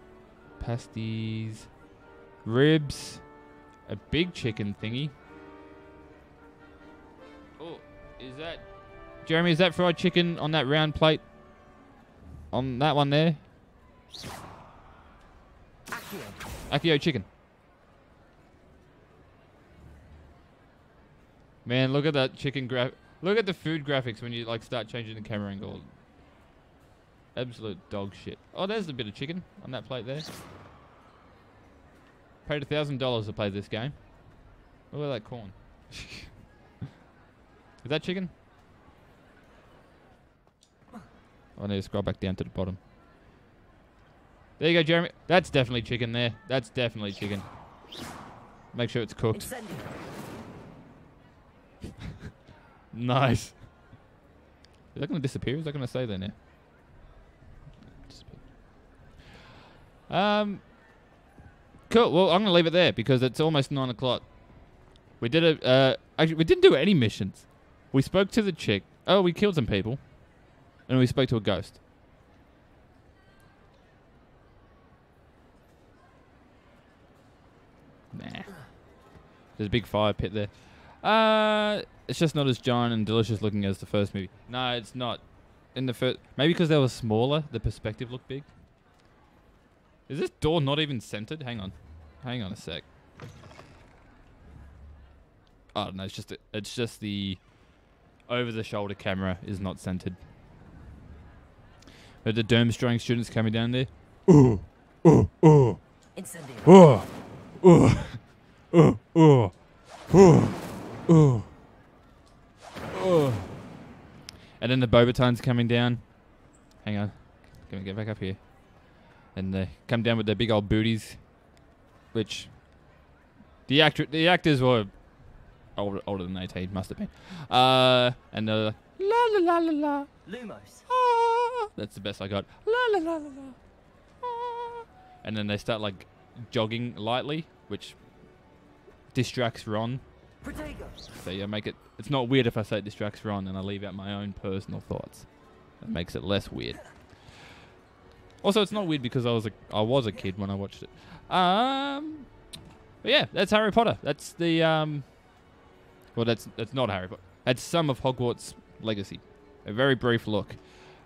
pasties, ribs, a big chicken thingy. Is that Jeremy? Is that fried chicken on that round plate? On that one there? Accio chicken. Man, look at that chicken graph. Look at the food graphics when you like start changing the camera angle. Absolute dog shit. Oh, there's a bit of chicken on that plate there. Paid a thousand dollars to play this game. Look at that corn. Is that chicken? I need to scroll back down to the bottom. There you go, Jeremy. That's definitely chicken there. That's definitely chicken. Make sure it's cooked. Nice. Is that going to disappear? Is that going to stay there now? Um. Cool. Well, I'm going to leave it there because it's almost nine o'clock. We did a. Uh, actually, we didn't do any missions. We spoke to the chick. Oh, we killed some people, and we spoke to a ghost. Nah. There's a big fire pit there. Uh, it's just not as giant and delicious looking as the first movie. No, it's not. In the first, maybe because they were smaller, the perspective looked big. Is this door not even centered? Hang on, hang on a sec. Oh no, it's just it's just the over-the-shoulder camera is not centered. But the Durmstrang students coming down there. Ooh, ooh, ooh. Incendio. Oh, oh, oh, oh, oh, oh, oh. And then the Beauxbatons coming down. Hang on. Can we get back up here? And they come down with their big old booties, which the actor, the actors were older, older than eighteen, must have been. Uh, and they're like, la la la la la. Lumos. Ah, that's the best I got. La la la la la. Ah. And then they start like jogging lightly, which distracts Ron. Protego. So yeah, make it. It's not weird if I say it distracts Ron and I leave out my own personal thoughts. That makes it less weird. Also, it's not weird because I was a I was a kid when I watched it. Um, but yeah, that's Harry Potter. That's the um. Well, that's that's not Harry Potter. That's some of Hogwarts legacy. A very brief look.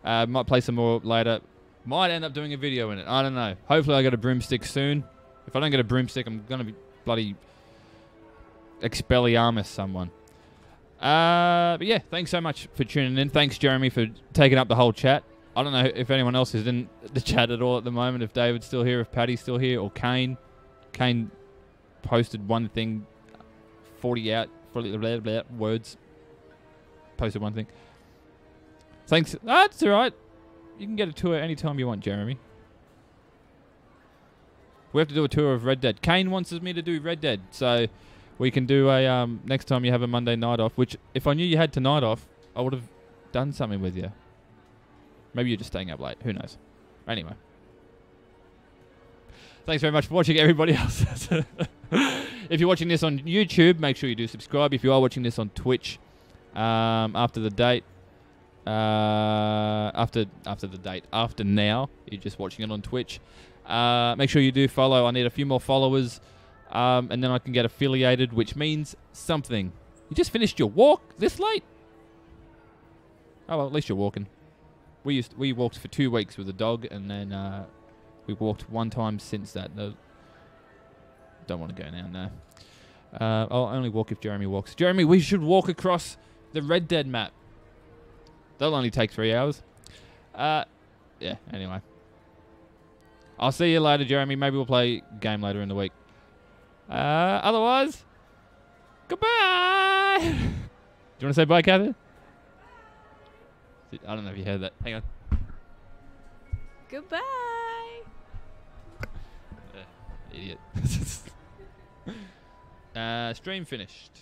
Uh, might play some more later. Might end up doing a video in it. I don't know. Hopefully, I get a broomstick soon. If I don't get a broomstick, I'm gonna be bloody expelliarmus someone. Uh, but yeah, thanks so much for tuning in. Thanks, Jeremy, for taking up the whole chat. I don't know if anyone else is in the chat at all at the moment. If David's still here, if Patty's still here, or Kane. Kane posted one thing, forty out, 40 blah, blah, words. Posted one thing. Thanks. That's all right. You can get a tour anytime you want, Jeremy. We have to do a tour of Red Dead. Kane wants me to do Red Dead, so we can do a um, next time you have a Monday night off. Which, if I knew you had tonight off, I would have done something with you. Maybe you're just staying up late. Who knows? Anyway, thanks very much for watching, everybody else. if you're watching this on YouTube, make sure you do subscribe. If you are watching this on Twitch, um, after the date, uh, after after the date, after now, you're just watching it on Twitch. Uh, make sure you do follow. I need a few more followers, um, and then I can get affiliated, which means something. You just finished your walk this late? Oh well, at least you're walking. We used we walked for two weeks with a dog, and then uh, we walked one time since that. No, don't want to go now. No, uh, I'll only walk if Jeremy walks. Jeremy, we should walk across the Red Dead map. That'll only take three hours. Uh, yeah. Anyway, I'll see you later, Jeremy. Maybe we'll play game later in the week. Uh, otherwise, goodbye. Do you want to say bye, Catherine? I don't know if you heard that. Hang on. Goodbye. Idiot. uh, stream finished.